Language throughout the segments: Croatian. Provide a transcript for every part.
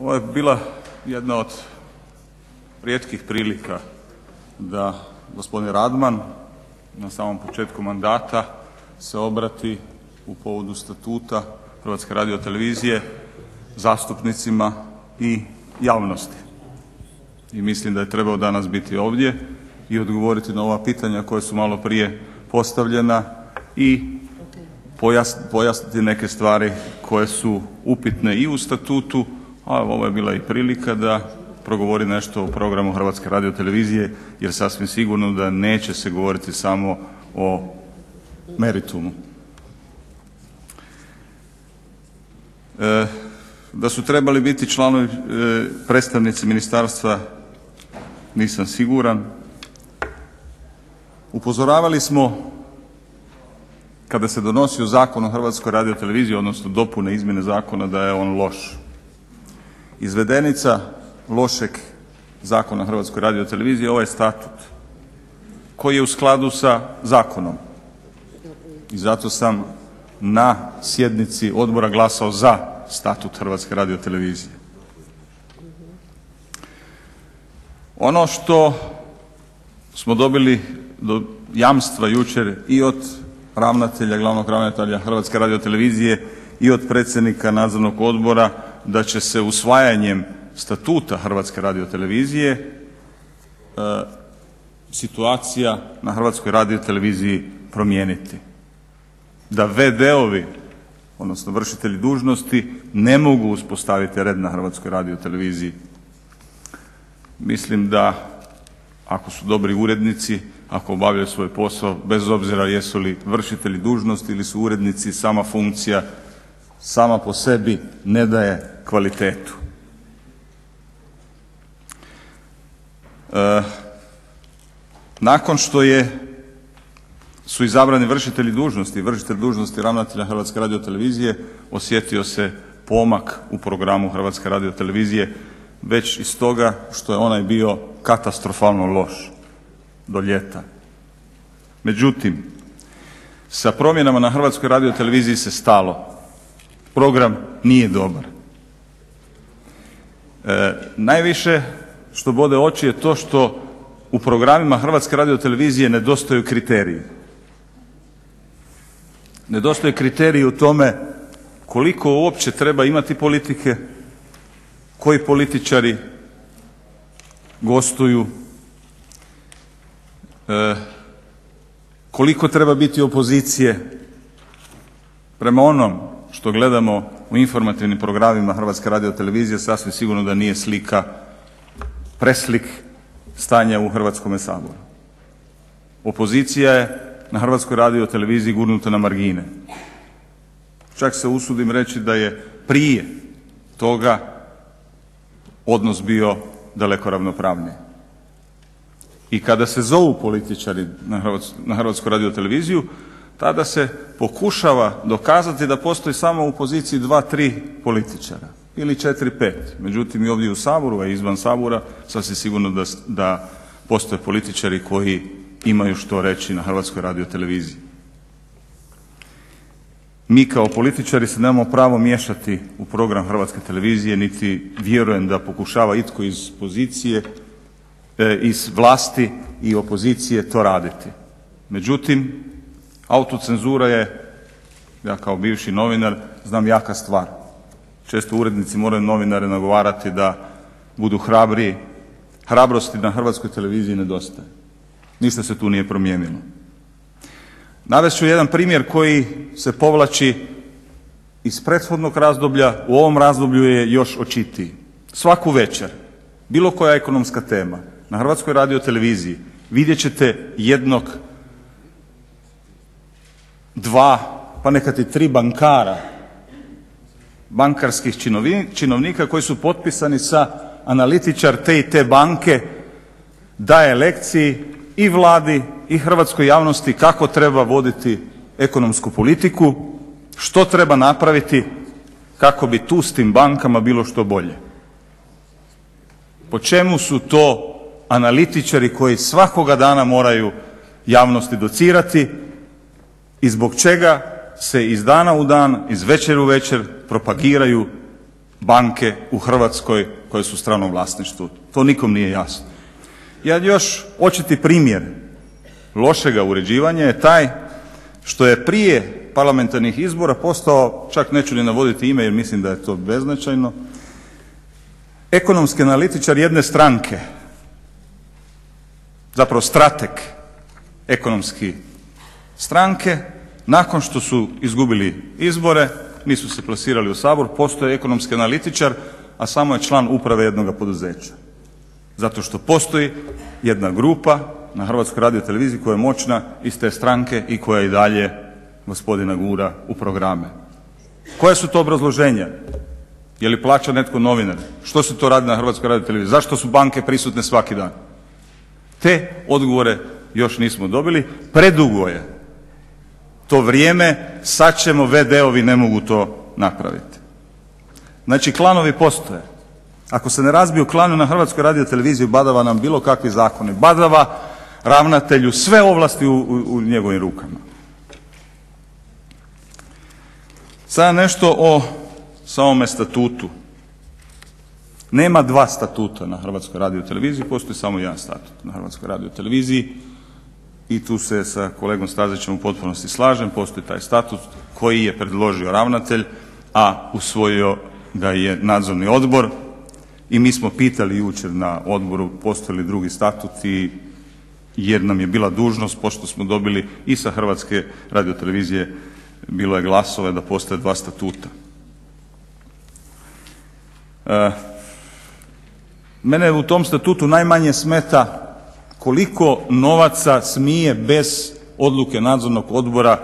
Ovo je bila jedna od rijetkih prilika da gospodin Radman na samom početku mandata se obrati u povodu Statuta HRT-a zastupnicima i javnosti. I mislim da je trebao danas biti ovdje i odgovoriti na ova pitanja koja su malo prije postavljena i pojasniti neke stvari koje su upitne i u Statutu, a ovo je bila i prilika da progovori nešto o programu HRT-a jer sasvim sigurno da neće se govoriti samo o meritumu. Da su trebali biti članovi predstavnici ministarstva nisam siguran. Upozoravali smo kada se donosio Zakon o HRT-u odnosno dopune izmjene zakona da je on loš. Izvedenica lošeg Zakona o HRT-u je ovaj statut koji je u skladu sa zakonom i zato sam na sjednici odbora glasao za Statut HRT-a. Ono što smo dobili jamstva jučer i od ravnatelja, glavnog ravnatelja HRT-a i od predsjednika Nadzornog odbora da će se usvajanjem Statuta HRT-a situacija na HRT-u promijeniti, da v.d.-ovi odnosno vršitelji dužnosti ne mogu uspostaviti red na HRT-u. Mislim da ako su dobri urednici, ako obavljaju svoj posao bez obzira jesu li vršitelji dužnosti ili su urednici sama funkcija sama po sebi ne daje kvalitetu. Nakon što su izabrani vršitelji dužnosti, vršitelj dužnosti ravnatelja HRT-a osjetio se pomak u programu HRT-a već iz toga što je onaj bio katastrofalno loš do ljeta. Međutim, sa promjenama na HRT-u se stalo, program nije dobar. Najviše što bode oči je to što u programima HRT-a nedostaju kriteriji. Nedostaju kriteriji u tome koliko uopće treba imati politike, koji političari gostuju, koliko treba biti opozicije. Prema onom što gledamo u informativnim programima HRT-a sasvim sigurno da nije slika preslik stanja u Hrvatskome saboru. Opozicija je na HRT-u gurnuta na margine. Čak se usudim reći da je prije toga odnos bio daleko ravnopravniji. I kada se zovu političari na HRT tada se pokušava dokazati da postoji samo u poziciji 2, 3 političara ili 4, 5. Međutim i ovdje u Saboru a i izvan Sabora sasvim sigurno da postoje političari koji imaju što reći na HRT-u. Mi kao političari se nemamo pravo miješati u program HRT-a niti vjerujem da pokušava itko iz pozicije, iz vlasti i opozicije to raditi. Međutim, autocenzura je, ja kao bivši novinar znam jaka stvar. Često urednici moraju novinare nagovarati da budu hrabriji. Hrabrosti na HRT-u nedostaje. Ništa se tu nije promijenilo. Navest ću jedan primjer koji se povlači iz prethodnog razdoblja, u ovom razdoblju je još očitiji. Svaku večer bilo koja ekonomska tema na HRT-u vidjet ćete jednog, dva pa nekad i tri bankara, bankarskih činovnika koji su potpisani sa analitičar te i te banke daje lekcije i Vladi i hrvatskoj javnosti kako treba voditi ekonomsku politiku, što treba napraviti kako bi tu s tim bankama bilo što bolje. Po čemu su to analitičari koji svakoga dana moraju javnosti docirati i zbog čega se iz dana u dan, iz večeri u večer propagiraju banke u Hrvatskoj koje su u stranom vlasništvu. To nikom nije jasno. Jedan još očiti primjer lošega uređivanja je taj što je prije parlamentarnih izbora postao, čak neću ni navoditi ime jer mislim da je to beznačajno, ekonomski analitičar jedne stranke, zapravo strateg ekonomski stranke, nakon što su izgubili izbore, nisu se plasirali u Sabor, postoje ekonomski analitičar, a samo je član uprave jednoga poduzeća. Zato što postoji jedna grupa na radioteleviziji koja je moćna iz te stranke i koja i dalje gospodina gura u programe. Koja su to obrazloženja? Je li plaća netko novinare? Što se to radi na radioteleviziji? Zašto su banke prisutne svaki dan? Te odgovore još nismo dobili. Predugo je to vrijeme, sad ćemo VD-ovi ne mogu to napraviti. Znači klanovi postoje. Ako se ne razbiju klanovi na radioteleviziji badava nam bilo kakvi zakoni, badava ravnatelju sve ovlasti u njegovim rukama. Sada nešto o samome statutu. Nema dva statuta na radioteleviziji, postoji samo jedan statut na radioteleviziji i tu se sa kolegom Stazićem u potpunosti slažem. Postoji taj statut koji je predložio ravnatelj, a usvojio ga je Nadzorni odbor i mi smo pitali jučer na odboru postoji li drugi statut jer nam je bila dužnost pošto smo dobili i sa Hrvatske radiotelevizije bilo je glasova da postoje dva statuta. Mene u tom statutu najmanje smeta koliko novaca smije bez odluke Nadzornog odbora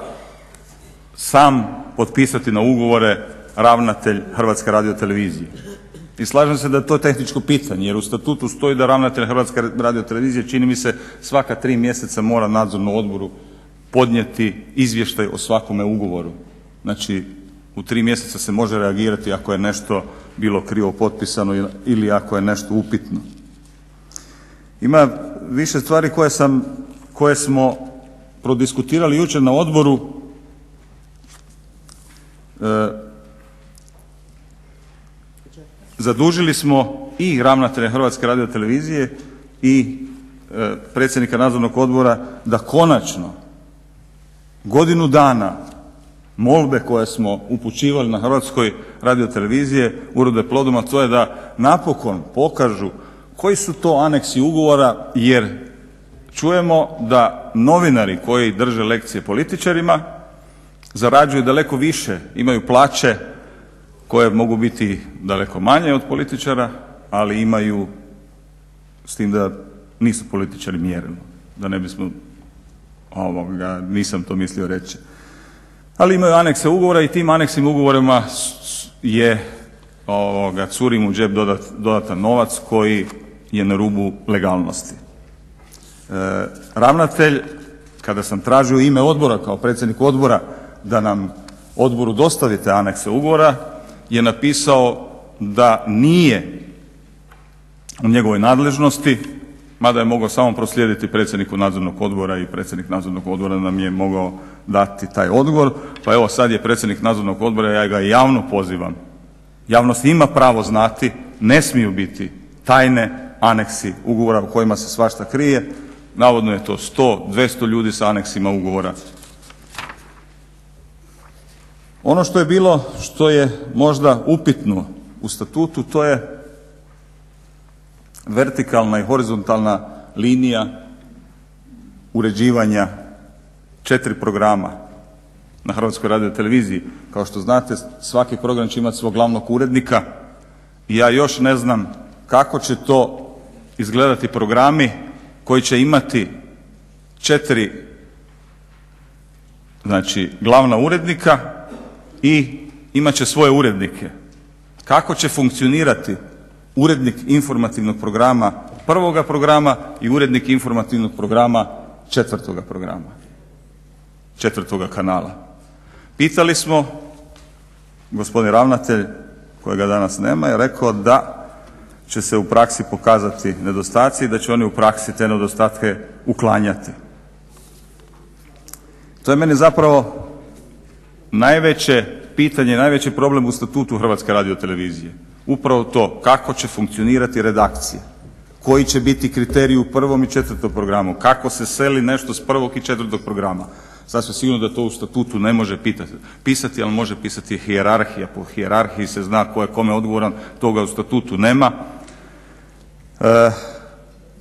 sam potpisati na ugovore ravnatelj radiotelevizije. I slažem se da je to tehničko pitanje jer u statutu stoji da ravnatelj radiotelevizije čini mi se svaka tri mjeseca mora Nadzornom odboru podnijeti izvještaj o svakome ugovoru. Znači u tri mjeseca se može reagirati ako je nešto bilo krivo potpisano ili ako je nešto upitno. Ima više stvari koje smo prodiskutirali jučer na odboru. Zadužili smo i ravnatelja radiotelevizije i predsjednika Nadzornog odbora da konačno godinu dana molbe koje smo upućivali na radioteleviziji urode plodom, a to je da napokon pokažu koji su to aneksi ugovora jer čujemo da novinari koji drže lekcije političarima zarađuju daleko više, imaju plaće koje mogu biti daleko manje od političara, ali imaju s tim da nisu političari mjerilo, da ne bismo, nisam to mislio reći. Ali imaju anekse ugovora i tim aneksnim ugovorima je curi im u džep dodatan novac koji je na rubu legalnosti. Ravnatelj kada sam tražio ime odbora kao predsjednik odbora da nam odboru dostavi te anekse ugovora je napisao da nije u njegovoj nadležnosti, mada je mogao samo proslijediti predsjedniku nadzornog odbora i predsjednik nadzornog odbora nam je mogao dati taj odgovor. Pa evo sad je predsjednik nadzornog odbora, ja ga javno pozivam, javnost ima pravo znati, ne smiju biti tajne aneksi ugovora u kojima se svašta krije. Navodno je to 100, 200 ljudi sa aneksima ugovora. Ono što je bilo, što je možda upitno u statutu to je vertikalna i horizontalna linija uređivanja četiri programa na radioteleviziji. Kao što znate svaki program će imati svog glavnog urednika i ja još ne znam kako će to izgledati programi koji će imati četiri znači glavna urednika i imat će svoje urednike. Kako će funkcionirati urednik informativnog programa prvoga programa i urednik informativnog programa četvrtoga programa, četvrtoga kanala. Pitali smo, gospodin ravnatelj kojega danas nema je rekao da će se u praksi pokazati nedostaci i da će oni u praksi te nedostatke uklanjati. To je meni zapravo najveće pitanje, najveći problem u Statutu radiotelevizije. Upravo to kako će funkcionirati redakcija, koji će biti kriteriji u prvom i četvrtom programu, kako se seli nešto s prvog i četvrtog programa. Sasvim sigurno da to u Statutu ne može pisati, ali može pisati hijerarhija. Po hijerarhiji se zna tko je kome odgovoran, toga u Statutu nema.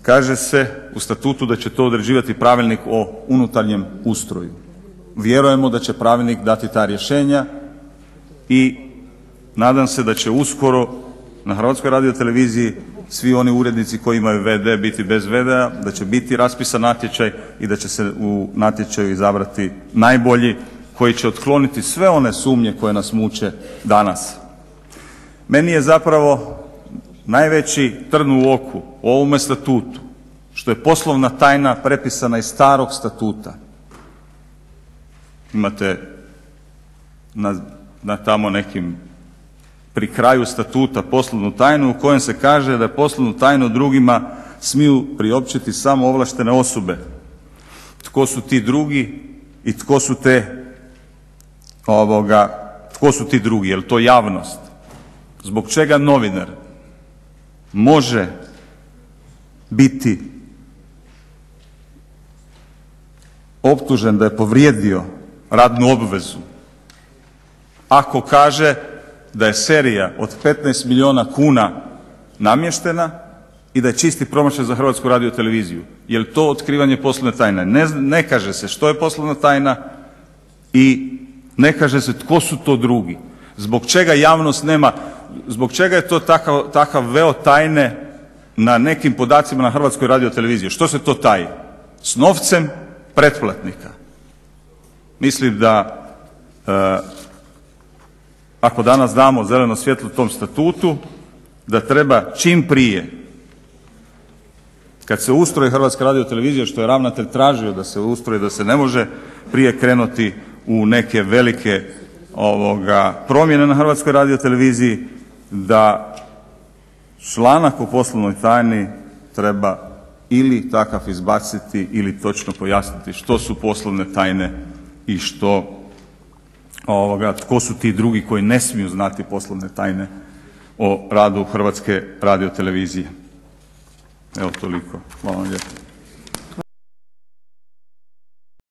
Kaže se u Statutu da će to određivati Pravilnik o unutarnjem ustroju. Vjerujemo da će pravilnik dati ta rješenja i nadam se da će uskoro na radioteleviziji svi oni urednici koji imaju vd biti bez vd-a, da će biti raspisan natječaj i da će se u natječaju izabrati najbolji koji će otkloniti sve one sumnje koje nas muče danas. Meni je zapravo najveći trn u oku u ovome statutu što je poslovna tajna prepisana iz starog statuta. Imate na tamo nekim pri kraju statuta poslovnu tajnu u kojem se kaže da poslovnu tajnu drugima smiju priopćiti samo ovlaštene osobe. Tko su ti drugi i tko su te, tko su ti drugi? Je li to javnost? Zbog čega novinar može biti optužen da je povrijedio radnu obvezu ako kaže da je serija od 15 milijuna kuna namještena i da je čisti promašaj za Hrvatsku radioteleviziju. Je li to otkrivanje poslovne tajne? Ne kaže se što je poslovna tajna i ne kaže se tko su to drugi. Zbog čega javnost nema, zbog čega je to takav veo tajne na nekim podacima na radioteleviziji? Što se to taji? S novcem pretplatnika. Mislim da ako danas damo zeleno svjetlo tom statutu da treba čim prije kad se ustroji radiotelevizija što je ravnatelj tražio da se ustroji, da se ne može prije krenuti u neke velike promjene na Hrvatskoj radioteleviziji da članak o poslovnoj tajni treba ili takav izbaciti ili točno pojasniti što su poslovne tajne i tko su ti drugi koji ne smiju znati poslovne tajne o radu Hrvatske radiotelevizije. Evo toliko. Hvala vam lijepo.